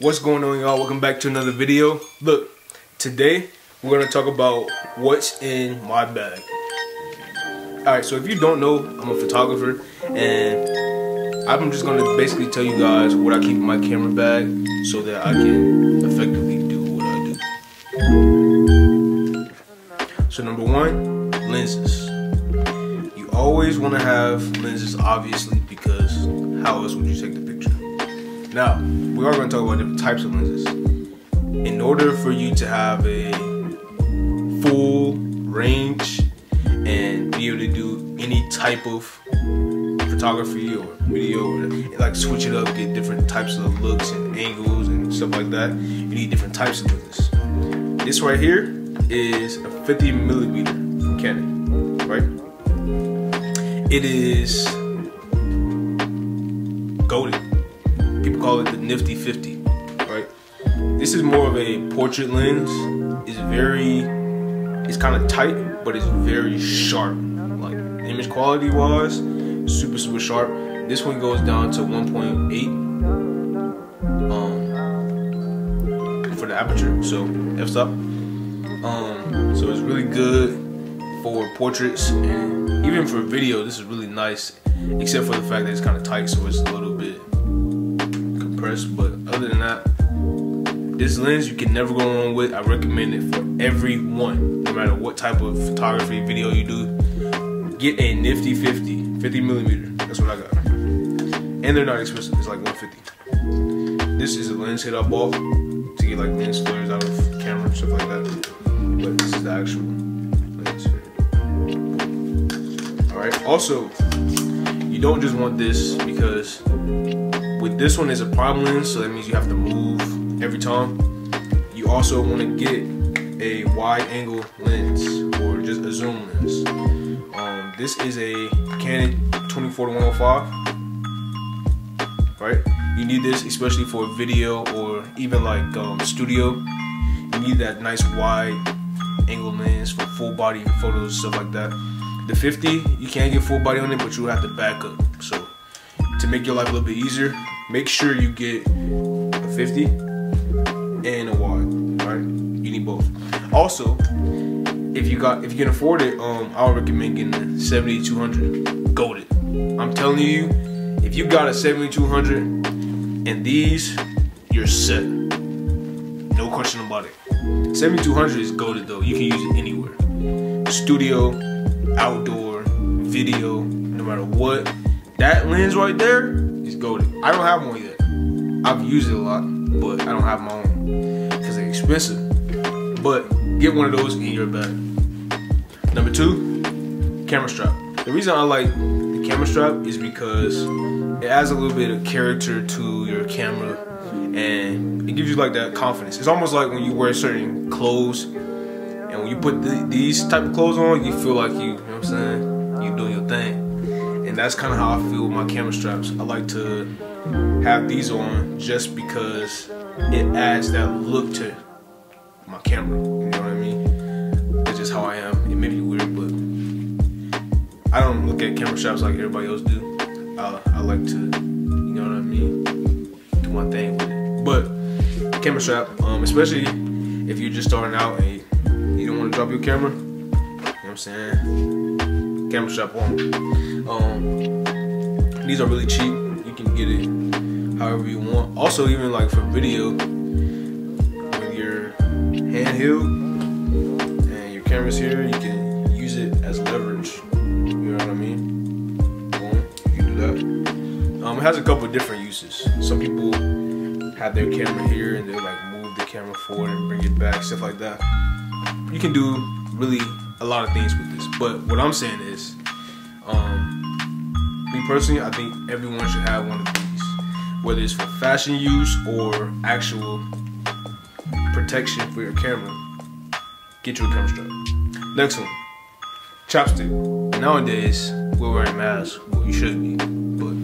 What's going on y'all? Welcome back to another video. Look, today we're gonna talk about what's in my bag. Alright, so if you don't know, I'm a photographer and I'm just gonna basically tell you guys what I keep in my camera bag so that I can effectively do what I do. So number one, lenses. You always wanna have lenses obviously because how else would you take the picture? Now, we are going to talk about different types of lenses. In order for you to have a full range and be able to do any type of photography or video, or like switch it up, get different types of looks and angles and stuff like that, you need different types of lenses. This right here is a 50 millimeter Canon, right? It is people call it the nifty 50 right? This is more of a portrait lens. It's very it's kind of tight but it's very sharp. Like image quality wise super super sharp. This one goes down to 1.8 um for the aperture so f-stop um so it's really good for portraits and even for video this is really nice except for the fact that it's kind of tight so it's a little bit but other than that this lens you can never go wrong with. I recommend it for everyone no matter what type of photography video you do. Get a nifty 50 50 millimeter. That's what i got. And they're not expensive it's like 150 this is a lens hood I bought to get like lens flares out of camera stuff like that. But this is the actual lens all right also you don't just want this because this one is a lens so that means you have to move every time. You also want to get a wide angle lens or just a zoom lens. Um, this is a Canon 24 to 105 right? You need this especially for video or even like um, studio. You need that nice wide angle lens for full body photos stuff like that. The 50 you can't get full body on it but you have to back up. So to make your life a little bit easier make sure you get a 50 and a wide right? You need both. Also if you got if you can afford it um i would recommend getting a 7200 golded i'm telling you if you got a 7200 and these you're set. No question about it. 7200 is golded though. You can use it anywhere. Studio outdoor video no matter what. That lens right there is golded. I don't have one yet. I've used it a lot, but I don't have my own because they're expensive. But get one of those in your bag. Number two, camera strap. The reason I like the camera strap is because it adds a little bit of character to your camera and it gives you like that confidence. It's almost like when you wear certain clothes and when you put the, these type of clothes on, you feel like you, you know what I'm saying, you doing your thing that's kind of how I feel with my camera straps. I like to have these on just because it adds that look to my camera. You know what I mean? That's just how I am. It may be weird, but I don't look at camera straps like everybody else do. I, I like to, you know what I mean, do my thing with it. But camera strap, um, especially if you're just starting out and you don't want to drop your camera, you know what I'm saying? Camera strap on. Um, these are really cheap. You can get it however you want. Also, even like for video, when you're handheld and your camera's here, you can use it as leverage. You know what I mean? Boom, you do that. Um, it has a couple different uses. Some people have their camera here and they like move the camera forward and bring it back, stuff like that. You can do really a lot of things with this. But what I'm saying is, um, me personally, I think everyone should have one of these, whether it's for fashion use or actual protection for your camera. Get you a camera strap. Next one, ChapStick. Nowadays, we're wearing masks. Well, you should be, but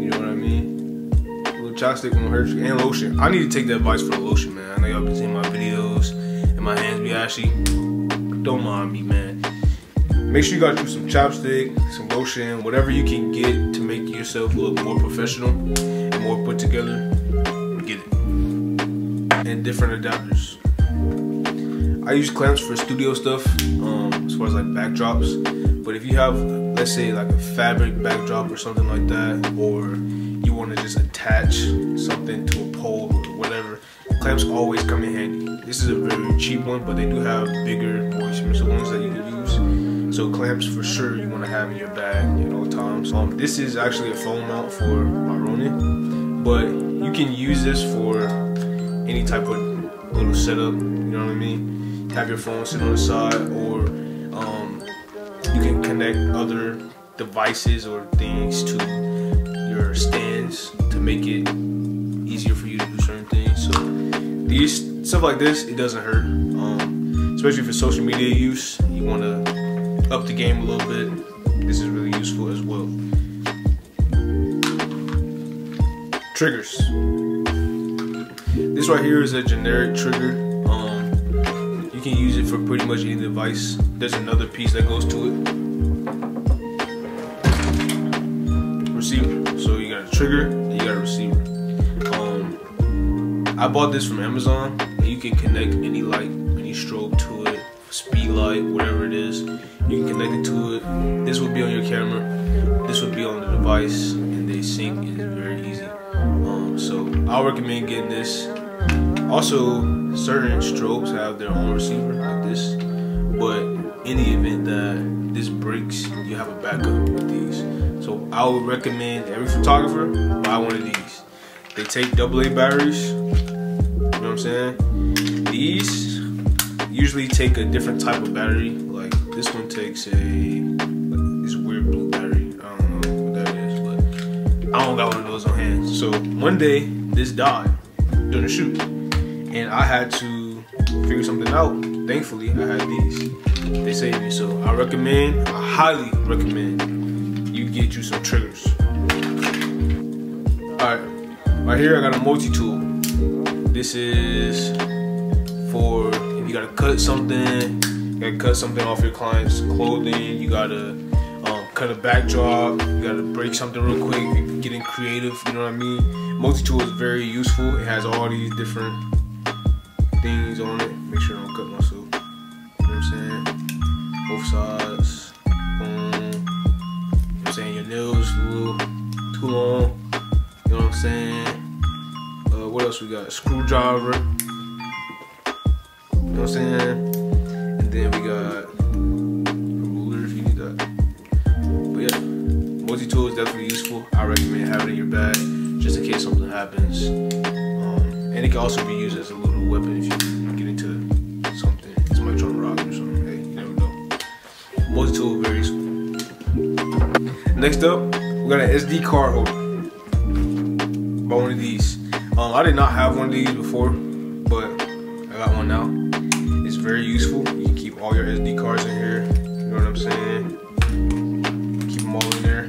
you know what I mean. A little ChapStick won't hurt you, and lotion. I need to take the advice for the lotion, man. I know y'all been seeing my videos, and my hands be ashy. Don't mind me, man make sure you got you some ChapStick, some lotion, whatever you can get to make yourself look more professional and more put together. get it. And different adapters. I use clamps for studio stuff, um, as far as like backdrops. But if you have, let's say, like a fabric backdrop or something like that, or you want to just attach something to a pole or whatever, clamps always come in handy. This is a very cheap one, but they do have bigger, more expensive ones that you can use. So clamps for sure you want to have in your bag at all times. Um, this is actually a phone mount for my Ronin, but you can use this for any type of little setup. You know what I mean? have your phone sit on the side or um, you can connect other devices or things to your stands to make it easier for you to do certain things. So these stuff like this, it doesn't hurt. Um, especially for social media use, you want to up the game a little bit. This is really useful as well. Triggers. This right here is a generic trigger Um, you can use it for pretty much any device. There's another piece that goes to it. Receiver. So you got a trigger and you got a receiver. Um, I bought this from Amazon. And you can connect any light, any strobe to speed light, whatever it is. You can connect it to it. This will be on your camera. This will be on the device, and they sync. It's very easy. Um, so I'll recommend getting this. Also, certain strobes have their own receiver like this, but in the event that this breaks, you have a backup with these. So I would recommend every photographer buy one of these. They take AA batteries. You know what I'm saying? These usually take a different type of battery. Like this one takes a this weird blue battery. I don't know what that is, but I don't got one of those on hand. So one day this died during the shoot and I had to figure something out. Thankfully, I had these. They saved me, so I recommend, I highly recommend you get you some triggers. All right, right here I got a multi-tool. This is for gotta cut something, you gotta cut something off your client's clothing, you gotta um, cut a backdrop, you gotta break something real quick, getting creative, you know what I mean? Multi-tool is very useful. It has all these different things on it. Make sure I don't cut myself. You know what I'm saying? Both sides. Boom. You know what I'm saying? Your nails a little too long. You know what I'm saying? Uh, what else we got? Screwdriver. You know what I'm saying? And then we got a ruler if you need that. But yeah, multi-tool is definitely useful. I recommend having it in your bag just in case something happens. Um, and it can also be used as a little weapon if you get into something. Somebody trying to rob you or something. Hey, you never know. Multi-tool, very useful. Next up, we got an SD card holder. One of these. Um, I did not have one of these before, but I got one now. Very useful. You can keep all your SD cards in here. You know what I'm saying? Keep them all in there,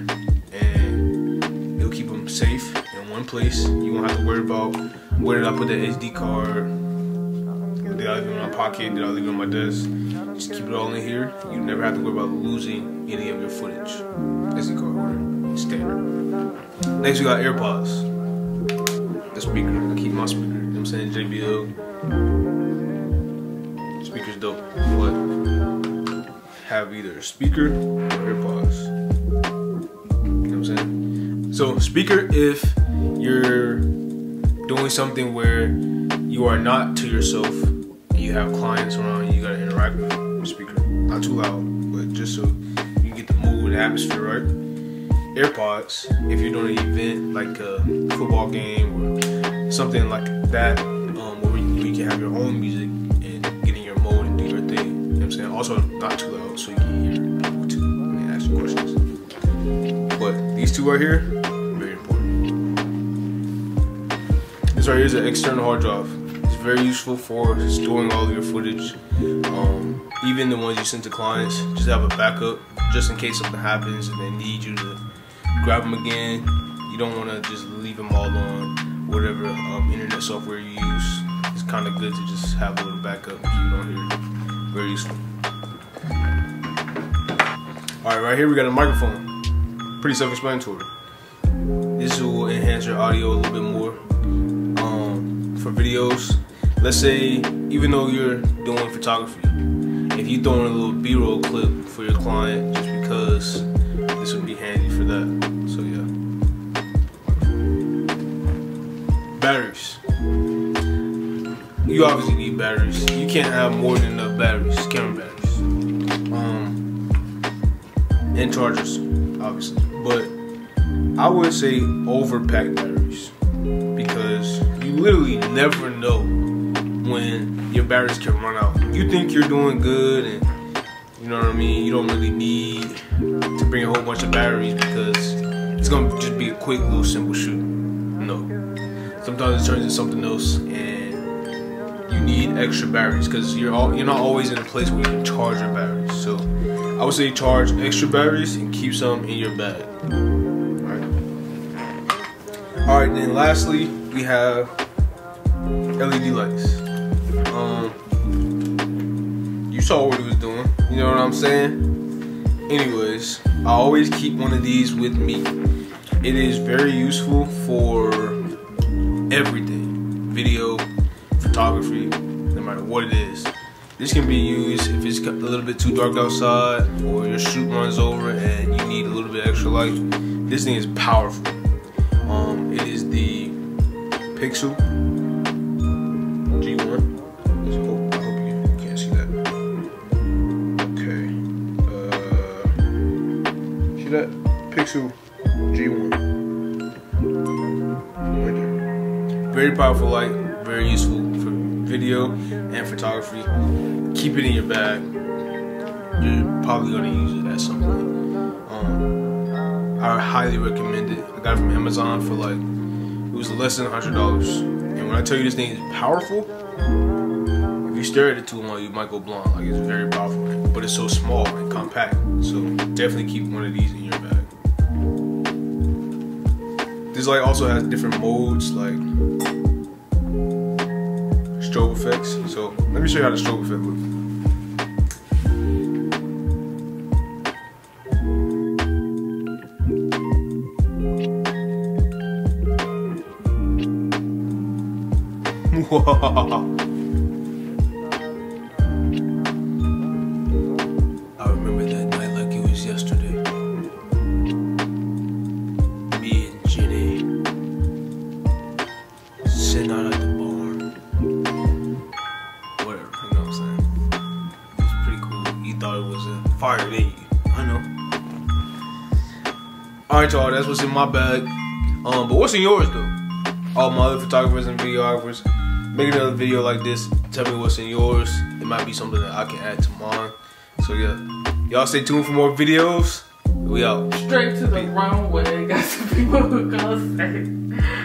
and it'll keep them safe in one place. You won't have to worry about where did I put the SD card did I leave it in my pocket? Did I leave it on my desk? Just keep it all in here. You never have to worry about losing any of your footage. SD card holder, standard. Next, we got AirPods. The speaker. I keep my speaker. You know what I'm saying? JBL. Speaker's dope. But have either a speaker or AirPods. You know what I'm saying? So, speaker if you're doing something where you are not to yourself you have clients around you, you gotta interact with the speaker. Not too loud, but just so you get the mood and atmosphere right. AirPods, if you're doing an event like a football game or something like that, um, where you, can have your own music saying? Also, not too loud so you can hear too and ask you questions. But these two right here, very important. This right here is an external hard drive It's very useful for storing all of your footage. Um, even the ones you send to clients, just have a backup just in case something happens and they need you to grab them again. You don't want to just leave them all on whatever um, internet software you use. It's kind of good to just have a little backup. Alright, right here we got a microphone. Pretty self-explanatory. This will enhance your audio a little bit more. Um, for videos. Let's say, even though you're doing photography, if you throw in a little B-roll clip for your client, just because this would be handy for that. So yeah. Batteries. You obviously need batteries. You can't have more than enough batteries, camera batteries. Um, and chargers, obviously. But I would say overpack batteries because you literally never know when your batteries can run out. You think you're doing good and you know what I mean, you don't really need to bring a whole bunch of batteries because it's gonna just be a quick little simple shoot. No. Sometimes it turns into something else and need extra batteries because you're all, you're not always in a place where you can charge your batteries. So I would say charge extra batteries and keep some in your bag. All right, then lastly, we have LED lights. Um, you saw what he was doing. You know what I'm saying? Anyways, I always keep one of these with me. It is very useful for everything. Video, photography, what it is. This can be used if it's a little bit too dark outside or your shoot runs over and you need a little bit extra light. This thing is powerful. Um, it is the Pixel G1. I hope, you can't see that. Okay. Uh, see that? Pixel G1. Very powerful light, very useful video and photography. Keep it in your bag. You're probably gonna use it at some point. Um, I highly recommend it. I got it from Amazon for like it was less than hundred dollars. And when I tell you this thing is powerful, if you stare at it too long, you might go blind. Like it's very powerful, but it's so small and compact. So definitely keep one of these in your bag. This light also has different modes, like strobe effects. So let me show you how the strobe effect looks. I that's what's in my bag. Um, but what's in yours though? All my other photographers and videographers make another video like this. Tell me what's in yours. It might be something that I can add to mine. So yeah, y'all stay tuned for more videos. We out. Straight to the wrong way. Got some people who gonna say.